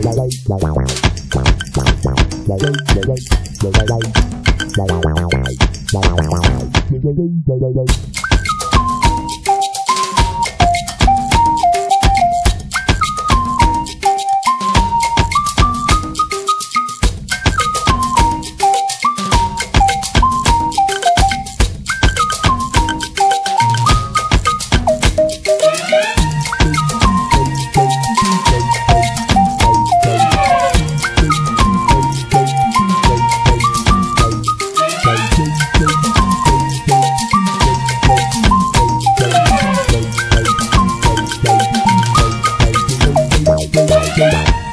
Bye. Okay.